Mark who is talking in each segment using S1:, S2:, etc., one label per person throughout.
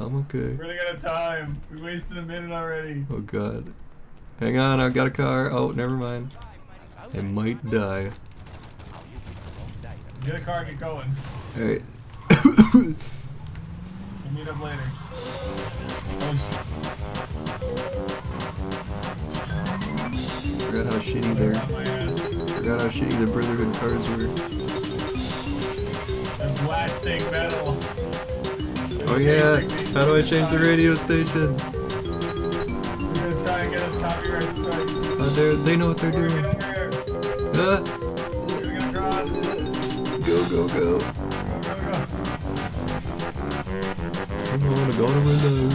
S1: I'm okay.
S2: We're Running out of time. We wasted a minute already.
S1: Oh god. Hang on, I've got a car. Oh, never mind. I might die.
S2: Get a car, get going.
S1: Alright.
S2: We'll meet up later.
S1: Forgot how shitty
S2: shit.
S1: their forgot how shitty the Brotherhood cars were.
S2: And blasting metal.
S1: Oh yeah, how do I change the radio station? Oh, they they know what they're doing.
S2: Uh,
S1: go, go, go. I'm gonna go to
S2: my load.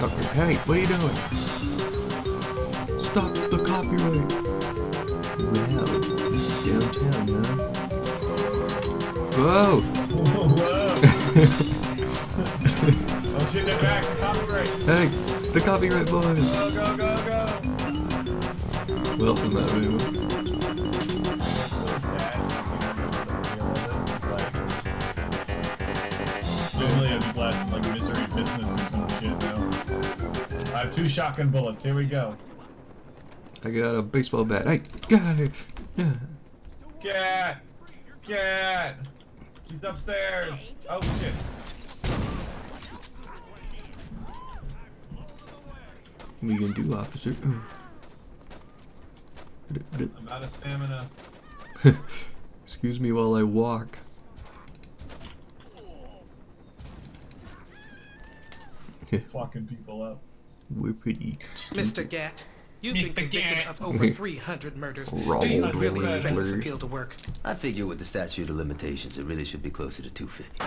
S1: Dr. Hey, what are you doing? Stop the copyright. Well, this is downtown, huh? Whoa!
S2: Oh shit, they're back. Copyright.
S1: hey, the copyright boys.
S2: Go, go, go, go.
S1: Welcome, that.
S2: So. Normally I'd be blasting like misery business or some shit. I have two shotgun bullets. Here we go.
S1: I got a baseball bat. Hey, got it. Yeah.
S2: Cat! Cat! He's upstairs! Oh shit.
S1: What are you gonna do, officer?
S2: I'm out of stamina.
S1: Excuse me while I walk.
S2: Fucking people up.
S1: We're pretty.
S3: Mr. Gat, you've been
S2: Mr.
S3: convicted of over 300 murders. Do you
S1: Ronald
S3: really expect this appeal to work?
S4: I figure with the statute of limitations, it really should be closer to 250.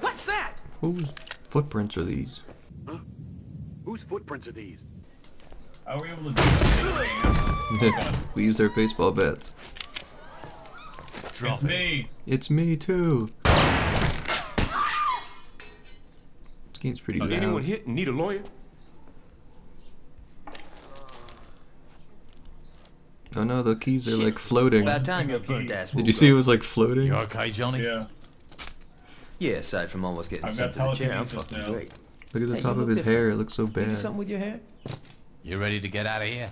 S3: What's that?
S1: Whose footprints are these?
S5: Whose footprints are these?
S2: How are we able to do that?
S1: we use our baseball bats.
S2: it's me!
S1: It's me too. This game's pretty
S6: Uh,
S1: loud.
S6: anyone hit and need a lawyer?
S1: Oh no, the keys are like floating.
S4: About time your burnt ass
S1: Did you see it was like floating?
S6: You okay, Johnny?
S2: Yeah.
S4: Yeah, aside from almost getting
S2: I've
S4: sent to the chair, I'm fucking
S2: now.
S4: great.
S1: Look at the
S4: Hey,
S1: top of his
S4: different.
S1: hair. It looks so
S4: You do
S1: bad.
S4: something with your hair?
S6: You ready to get out of here?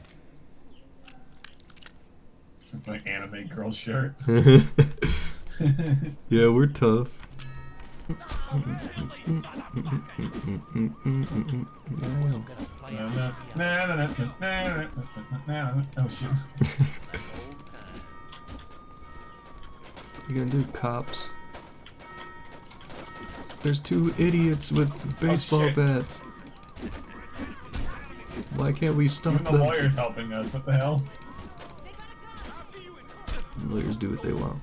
S2: It's my anime girl shirt.
S1: yeah, we're tough.
S2: Oh shit.
S1: you gonna do cops? There's two idiots with baseball oh,
S2: shit.
S1: bats. Why can't we stop
S2: Even the
S1: them?
S2: lawyer's helping us. What the hell?
S1: Lawyers do what they want.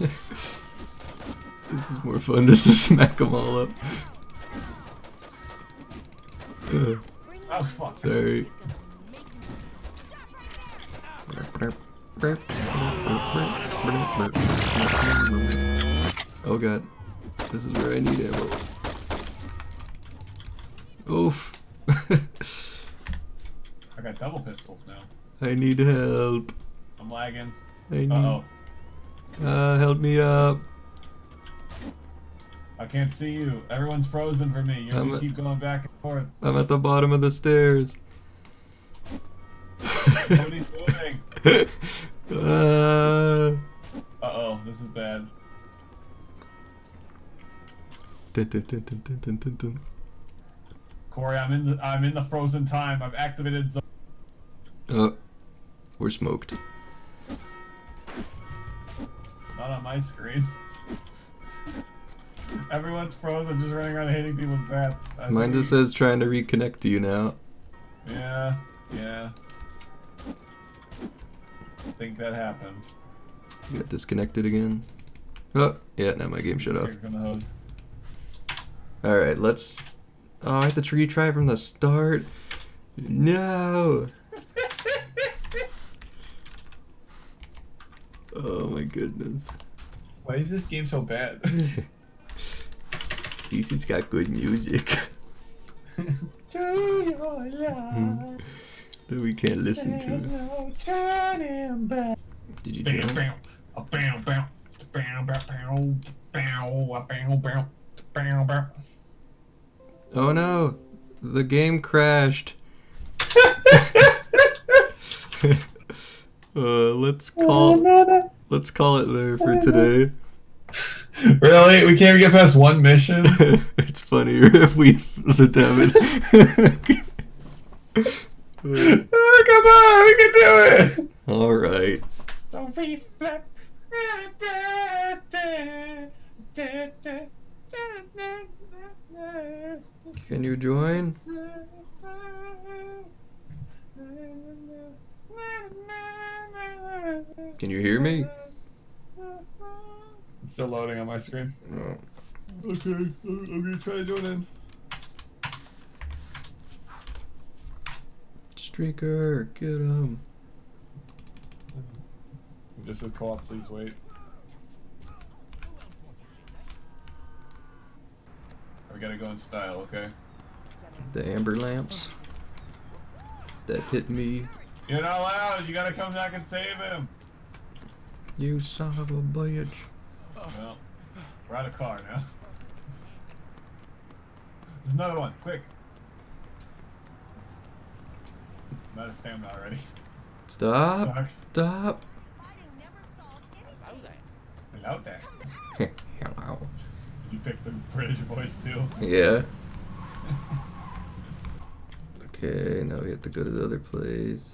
S1: this is more fun just to smack them all up.
S2: Oh fuck.
S1: sorry. Oh god. This is where I need ammo. Oof.
S2: I got double pistols now.
S1: I need help.
S2: I'm lagging.
S1: I need.
S2: Uh oh.
S1: Uh, help me up.
S2: I can't see you. Everyone's frozen for me. You
S1: I'm
S2: just keep going back and forth.
S1: I'm at the bottom of the stairs.
S2: Nobody's moving.
S1: uh,
S2: Uh oh, this is bad.
S1: dun.
S2: Corey, I'm in the I'm in the frozen time. I've activated zone.
S1: Oh, we're smoked.
S2: Not on my screen. Everyone's frozen, just running around hitting people with bats. I
S1: Mine just says trying to reconnect to you now.
S2: Yeah, yeah. I think that happened.
S1: You got disconnected again. Oh, yeah, now my game shut off.
S2: Here from the hose.
S1: Alright, let's. Oh, I have to retry from the start. No! Oh my goodness.
S2: Why is this game so bad?
S1: least it's got good music.
S2: mm.
S1: that we can't listen to.
S2: No
S1: Did you
S2: jam?
S1: Oh no! The game crashed. uh, let's call. Let's call it there for today.
S2: Really? We can't even get past one mission?
S1: it's funnier if we the damage.
S2: oh, come on, we can do it!
S1: All right.
S2: Don't reflex.
S1: Can you join? Can you hear me?
S2: It's still loading on my screen.
S1: Oh.
S2: Okay, I'm gonna try to join in.
S1: Streaker, get him.
S2: Just says co-op, please wait. We gotta go in style, okay?
S1: The amber lamps that hit me.
S2: You're not allowed. You gotta come back and save him.
S1: You son of a bitch.
S2: Well, we're out of car now. There's another one. Quick. I'm out of stamina already.
S1: Stop.
S2: Sucks.
S1: Stop.
S2: Hello there.
S1: Hello.
S2: You picked the British voice too.
S1: Yeah. Okay, now we have to go to the other place.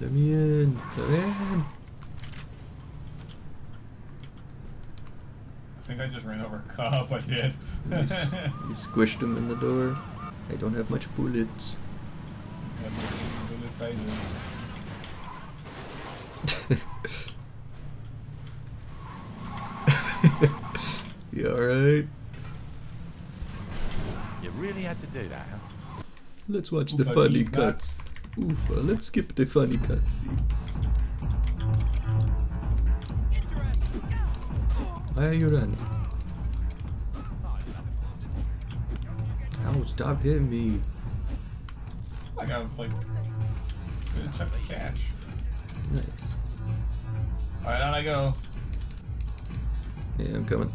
S1: Let me in. Let me in.
S2: Think I just ran over a cop. I did.
S1: You squished him in the door. I don't have much bullets. you alright?
S6: You really had to do that, huh?
S1: Let's watch the funny
S2: these
S1: cuts. Oofa, uh, let's skip the funny cuts. Why are you running? Ow, stop hitting me.
S2: I gotta like check the cash.
S1: Nice.
S2: All right, out I go.
S1: Yeah, I'm coming.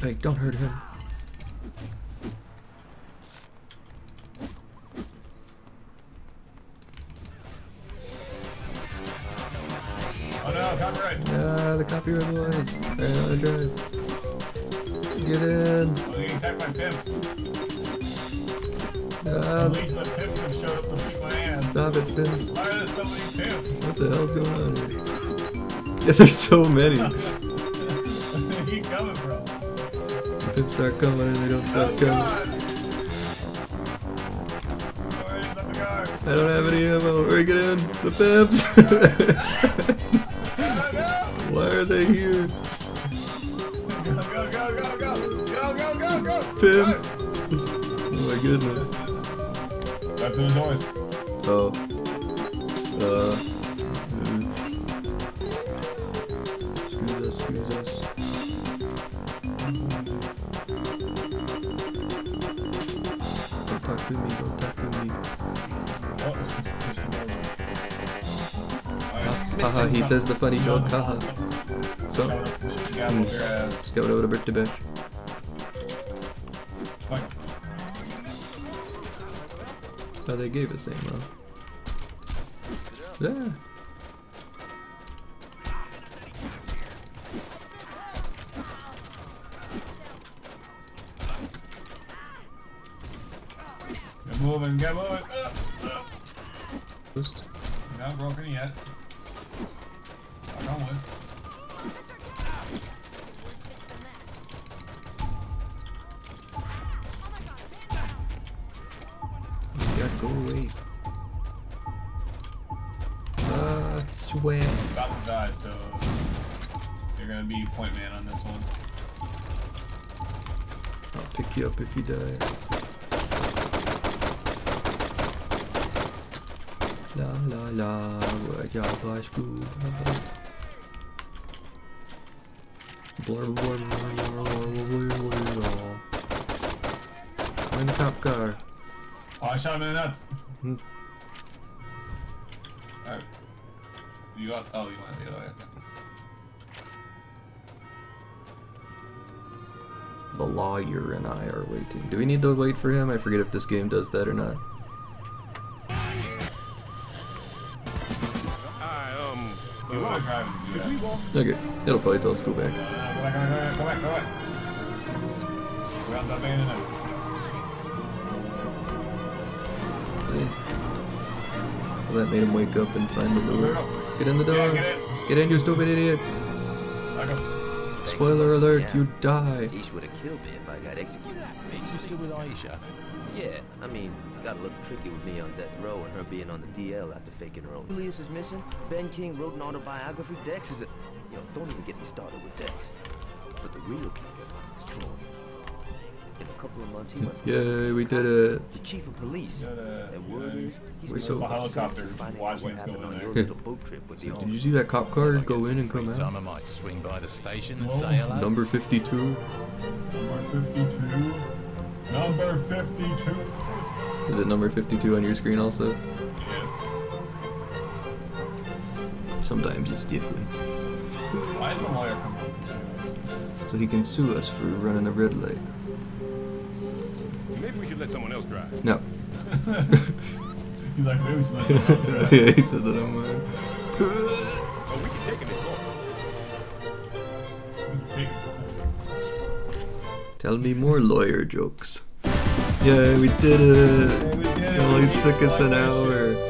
S1: Hey, don't hurt him.
S2: Oh copyright.
S1: Ah, the copyright line. Alright, on the drive. Get in.
S2: I'm gonna my pimps.
S1: Ah,
S2: At the pimps have showed up to beat my ass.
S1: stop it, Finn.
S2: Why are there so many pimps?
S1: What the hell's going on here? Yeah, there's so many.
S2: Keep coming, bro.
S1: The pimps start coming and they don't stop Oh coming.
S2: god. Where is the car?
S1: I don't have any ammo. Hurry, get in. The pimps.
S2: Oh,
S1: are they here?
S2: Go, go, go, go, go. Go, go, go, go.
S1: Pimps. Oh my goodness.
S2: Back to the doors.
S1: Oh. Uh. mm. Excuse us, excuse us. Don't talk to me, don't talk to me.
S2: Oh.
S1: Haha, he says the funny joke, haha. So,
S2: Gavel your ass.
S1: just go over to Brick to.
S2: Fine.
S1: Oh, they gave us ammo. Yeah.
S2: Get moving, get moving. Uh, uh.
S1: Boost.
S2: Not broken yet. Knock on wood.
S1: Go away. Uh, sweat.
S2: About to die, so you're gonna be point man on this one.
S1: I'll pick you up if you die. La la la, what y'all by school? Blur blur blur blur blur blur blur. I'm the cop car.
S2: Oh, I shot him in the nuts. Alright. You got. Oh, you want the other way. Okay.
S1: The lawyer and I are waiting. Do we need to wait for him? I forget if this game does that or not.
S6: I, um,
S2: You want to drive do.
S1: Okay, it'll probably tell us to go back.
S2: Uh, go back, go back, go back, go back. We're on that van now.
S1: Well, that made him wake up and find the door. Get in the door.
S2: Yeah, get in.
S1: Get in, you stupid idiot.
S2: Back up.
S1: Spoiler alert, you die.
S4: Ish would have killed me if I got executed.
S6: you still with Aisha?
S4: Yeah, I mean, got a little tricky with me on death row and her being on the DL after faking her own. Julius is missing. Ben King wrote an autobiography. Dex is a... Yo, don't even get me started with Dex. But the real kicker is Troy. In a couple of months, he went from
S1: Yay, we did it.
S4: the chief of police.
S2: A-
S4: And word is, he's
S1: Wait, so-
S2: A helicopter
S4: finding what happened on your little boat trip with the
S1: Did you see that cop car
S6: If I get
S1: go in and
S6: free
S1: come
S6: time, I
S1: out?
S6: might swing by the station and
S2: Whoa.
S6: say hello.
S1: Number 52.
S2: Number 52. Number 52.
S1: Is it number 52 on your screen also?
S2: Yeah.
S1: Sometimes it's different.
S2: Why is the lawyer coming
S1: So he can sue us for running a red light.
S6: Maybe we should let someone else drive.
S1: No.
S2: He's like, maybe we should let someone drive.
S1: yeah, he said that on mine.
S6: Oh, we can take him in
S1: Tell me more lawyer jokes. Yeah, we did it.
S2: Yeah, we did it.
S1: It only took us an
S2: that
S1: hour.